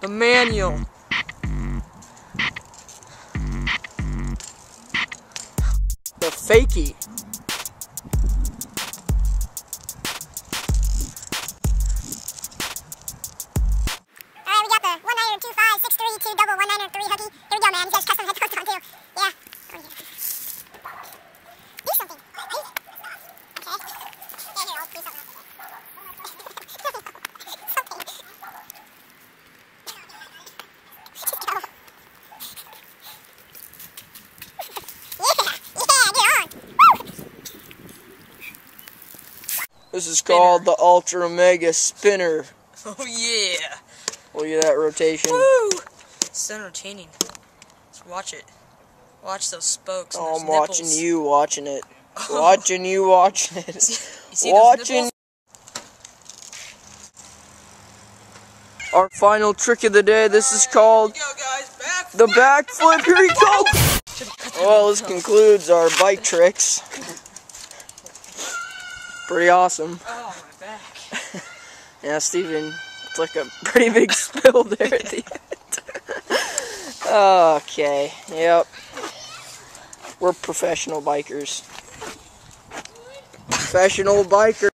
The manual. The fakie. Alright, we got the 1925 double 1903 This is called the Ultra Mega Spinner. Oh yeah! Look at that rotation. Woo! It's entertaining. Let's watch it. Watch those spokes. Oh, those I'm watching you watching it. Oh. Watching you watching it. You see those watching. nipples? Our final trick of the day. This is called Go back. the backflip. Here we go. Well, this concludes our bike tricks. Pretty awesome. Oh my back. Yeah, Steven, it's like a pretty big spill there at the end. okay, yep. We're professional bikers. Professional bikers.